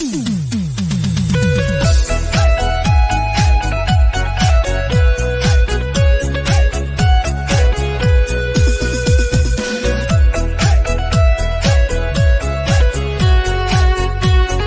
Mm-hmm.